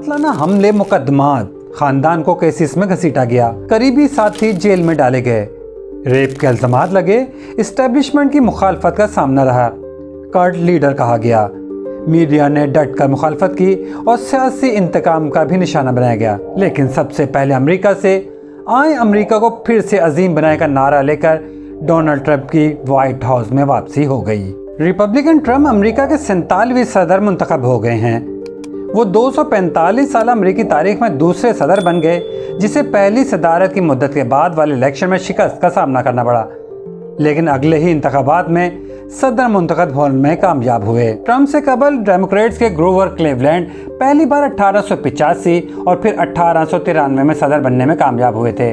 कातलाना हमले मुकदमात खानदान को केसेस में घसीटा गया। करीबी साथी जेल में डाले गए। रेप के अल्जाम लगे, इस्टेब्लिशमेंट की मुखालफत का सामना रहा कर्ट लीडर कहा गया। मीडिया ने डट कर मुखालफत की और सियासी इंतकाम का भी निशाना बनाया गया। लेकिन सबसे पहले अमेरिका से आए अमेरिका को फिर से अजीम बनाए का नारा लेकर डोनाल्ड ट्रंप की व्हाइट हाउस में वापसी हो गई। रिपब्लिकन ट्रंप अमेरिका के सैतालीसवें सदर मुंतखब हो गए हैं। वो 245 साल अमरीकी तारीख में दूसरे सदर बन गए, जिसे पहली सदारत की मुद्दत के बाद वाले इलेक्शन में शिकस्त का सामना करना पड़ा। लेकिन अगले ही इंतबात में सदर मुंतखब होने में कामयाब हुए। ट्रंप से कबल डेमोक्रेट्स के ग्रोवर क्लेवलैंड पहली बार अठारह और फिर अठारह सौ तिरानवे में सदर बनने में कामयाब हुए थे।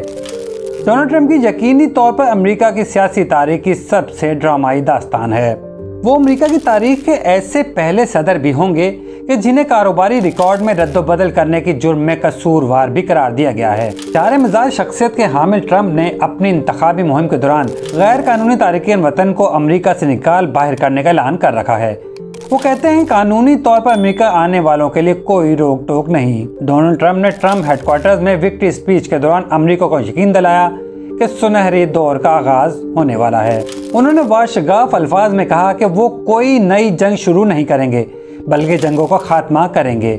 डोनाल्ड ट्रंप की यकीनी तौर पर अमेरिका की सियासी तारीख की सबसे ड्रामाई दास्तान है। वो अमेरिका की तारीख के ऐसे पहले सदर भी होंगे कि जिन्हें कारोबारी रिकॉर्ड में रद्दबदल करने की जुर्म में कसूरवार भी करार दिया गया है। चार मिजाज शख्सियत के हामिल ट्रंप ने अपनी इंतबी मुहिम के दौरान गैर कानूनी तारकिन वतन को अमरीका से निकाल बाहर करने का ऐलान कर रखा है। वो कहते हैं, कानूनी तौर पर अमेरिका आने वालों के लिए कोई रोक टोक नहीं। डोनाल्ड ट्रंप ने ट्रंप हेडक्वार्टर्स में विक्ट्री स्पीच के दौरान अमेरिका को यकीन दिलाया कि सुनहरे दौर का आगाज़ होने वाला है। उन्होंने वाशगाफ अल्फाज में कहा कि वो कोई नई जंग शुरू नहीं करेंगे, बल्कि जंगों का खात्मा करेंगे।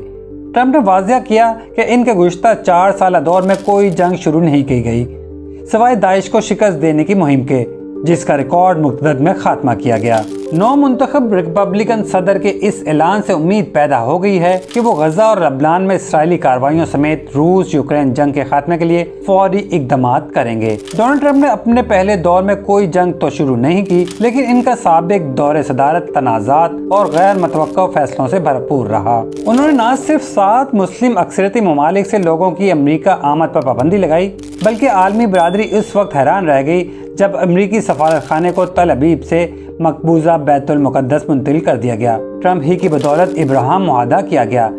ट्रंप ने वाजिया किया कि इनके गुज्तर चार साल दौर में कोई जंग शुरू नहीं की गई सवाए दाइश को शिकस्त देने की मुहिम के। जिसका रिकॉर्ड मुतद में खात्मा किया गया। नौ मुंतखब रिपब्लिकन सदर के इस ऐलान से उम्मीद पैदा हो गई है कि वो गजा और लबनान में इसराइली कार्रवाइयों समेत रूस, यूक्रेन जंग के खात्मे के लिए फौरी इकदाम करेंगे। डोनाल्ड ट्रंप ने अपने पहले दौर में कोई जंग तो शुरू नहीं की, लेकिन इनका सबक दौर सदारत, तनाजात और गैर मतव फैसलों से भरपूर रहा। उन्होंने न सिर्फ़ सात मुस्लिम अक्सरती ममालिक से लोगों की अमरीका आमद पर पाबंदी लगाई, बल्कि आलमी बरदरी इस वक्त हैरान रह गई जब अमरीकी सफारत खाने को तल अबीब से मकबूजा बैतुलमक़दस मुंतकिल कर दिया गया। ट्रंप ही की बदौलत इब्राहम मुआदा किया गया,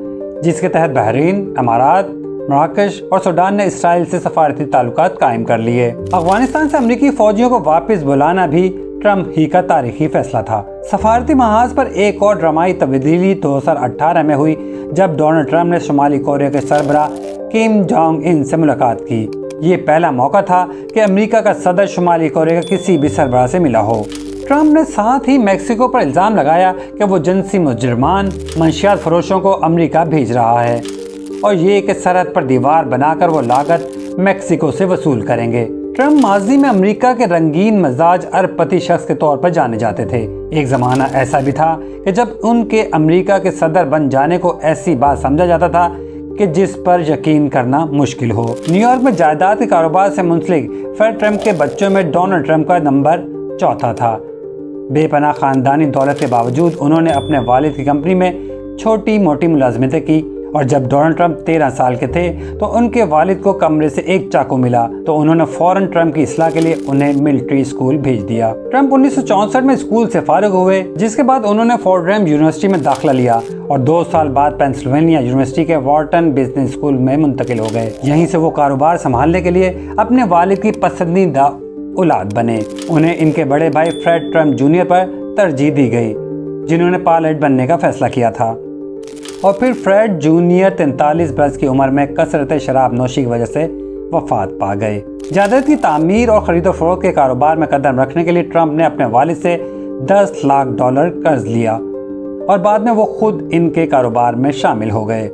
जिसके तहत बहरीन, अमारात, मराकश और सूडान ने इसराइल से सफारती ताल्लुक कायम कर लिए। अफ़गानिस्तान से अमरीकी फौजियों को वापस बुलाना भी ट्रंप ही का तारीखी फैसला था। सफारती महाज पर एक और ड्रामाई तब्दीली 2018 में हुई, जब डोनाल्ड ट्रंप ने शुमाली कोरिया के सरबरा किम जोंग इन से मुलाकात की। ये पहला मौका था कि अमेरिका का सदर शुमाली कोरिया का किसी भी सरबरा से मिला हो। ट्रंप ने साथ ही मेक्सिको पर इल्ज़ाम लगाया कि वो जिनसी मुजरमान, मंशियात फरोशों को अमेरिका भेज रहा है। और ये कि सरहद पर दीवार बनाकर वो लागत मेक्सिको से वसूल करेंगे। ट्रंप माजी में अमेरिका के रंगीन मजाज अरबपति शख्स के तौर पर जाने जाते थे। एक ज़माना ऐसा भी था कि जब उनके अमेरिका के सदर बन जाने को ऐसी बात समझा जाता था कि जिस पर यकीन करना मुश्किल हो। न्यूयॉर्क में जायदाद के कारोबार से मुंसलिक फेड ट्रंप के बच्चों में डोनाल्ड ट्रंप का नंबर चौथा था। बेपना ख़ानदानी दौलत के बावजूद उन्होंने अपने वालिद की कंपनी में छोटी मोटी मुलाजमतें की। और जब डोनाल्ड ट्रंप तेरह साल के थे तो उनके वालिद को कमरे से एक चाकू मिला तो उन्होंने फ़ौरन ट्रंप की इसलाह के लिए उन्हें मिलिट्री स्कूल भेज दिया। ट्रंप उन्नीस सौ चौंसठ में स्कूल से फारिग हुए, जिसके बाद उन्होंने फोर्ड्रेम यूनिवर्सिटी में दाखिला लिया और दो साल बाद पेंसिल्वेनिया यूनिवर्सिटी के वार्टन बिज़नेस स्कूल में मुंतकिल हो गए। यहीं से वो कारोबार संभालने के लिए अपने वालिद की पसंदीदा औलाद बने। उन्हें इनके बड़े भाई फ्रेड ट्रंप जूनियर पर तरजीह दी गई, जिन्होंने पायलट बनने का फैसला किया था। और फिर फ्रेड जूनियर तैंतालीस बरस की उम्र में कसरत शराब नोशी की वजह से वफात पा गए। जायदाद की तमीर और खरीदो फरोख के कारोबार में कदम रखने के लिए ट्रंप ने अपने वालिद से 10 लाख डॉलर कर्ज लिया और बाद में वो खुद इनके कारोबार में शामिल हो गए।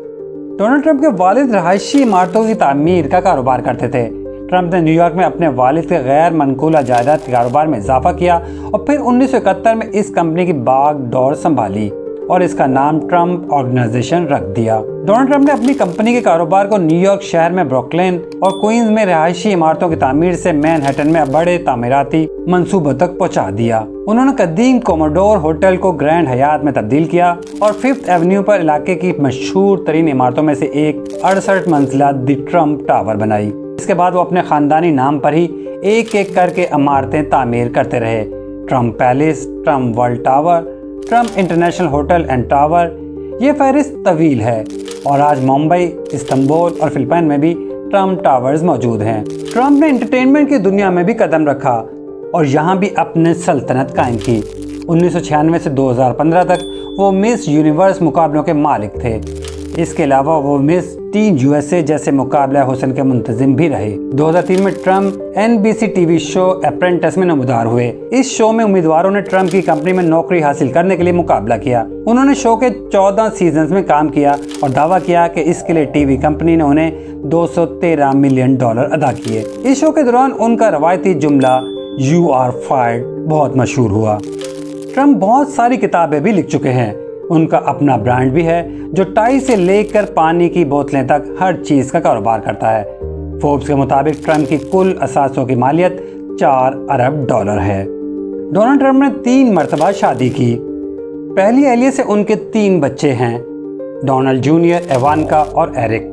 डोनाल्ड ट्रंप के वालिद रहायशी इमारतों की तमीर का कारोबार करते थे। ट्रंप ने न्यूयॉर्क में अपने वालिद के गैर मनकूला जायदाद के कारोबार में इजाफा किया और फिर उन्नीस सौ इकहत्तर में इस कंपनी की बाग दौड़ संभाली। और इसका नाम ट्रंप ऑर्गेनाइजेशन रख दिया। डोनाल्ड ट्रंप ने अपनी कंपनी के कारोबार को न्यूयॉर्क शहर में ब्रोकलिन और क्वींस में रिहायशी इमारतों की तमीर से मैनहट्टन में बड़े तामीराती मंसूबों तक पहुँचा दिया। उन्होंने कदीम कोमोडोर होटल को ग्रैंड हयात में तब्दील किया और फिफ्थ एवेन्यू पर इलाके की मशहूर तरीन इमारतों में से एक अड़सठ मंजिला द ट्रंप टावर बनाई। इसके बाद वो अपने खानदानी नाम पर ही एक एक करके इमारतें तामीर करते रहे। Trump Palace Trump World Tower Trump International Hotel and Tower ये फहरिस्त तवील है। और आज मुंबई, इस्तंबुल और फिलिपाइन में भी ट्रंप टावर्स मौजूद हैं। ट्रंप ने एंटरटेनमेंट की दुनिया में भी कदम रखा और यहाँ भी अपने सल्तनत कायम की। उन्नीस सौ छियानवे से 2015 तक वो मिस यूनिवर्स मुकाबलों के मालिक थे। इसके अलावा वो मिस टीन यूएसए जैसे मुकाबला हुसन के मुंतजिम भी रहे। 2003 में Trump NBC TV show Apprentice में नमदार हुए। इस शो में उम्मीदवारों ने ट्रंप की कंपनी में नौकरी हासिल करने के लिए मुकाबला किया। उन्होंने शो के 14 सीज़न में काम किया और दावा किया कि इसके लिए टीवी कंपनी ने उन्हें 213 मिलियन डॉलर अदा किए। इस शो के दौरान उनका रवायती जुमला यू आर फायर्ड बहुत मशहूर हुआ। ट्रंप बहुत सारी किताबें भी लिख चुके हैं। उनका अपना ब्रांड भी है, जो टाई से लेकर पानी की बोतलें तक हर चीज़ का कारोबार करता है। फोर्ब्स के मुताबिक ट्रंप की कुल असासों की मालियत चार अरब डॉलर है। डोनाल्ड ट्रंप ने तीन मरतबा शादी की। पहली एहलिया से उनके तीन बच्चे हैं, डोनाल्ड जूनियर, एवानका और एरिक।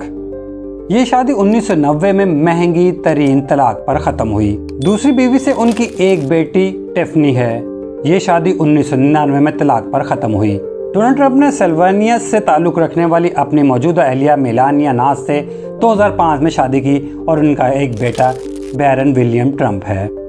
ये शादी 1990 में महँगी, तरीन तलाक पर ख़त्म हुई। दूसरी बीवी से उनकी एक बेटी, टेफनी है। ये शादी 1999 में तलाक पर ख़त्म हुई। डोनाल्ड ट्रंप ने सेल्वानिया से ताल्लुक़ रखने वाली अपनी मौजूदा अहलिया मिलानिया नाज से 2005 में शादी की और उनका एक बेटा बैरन विलियम ट्रंप है।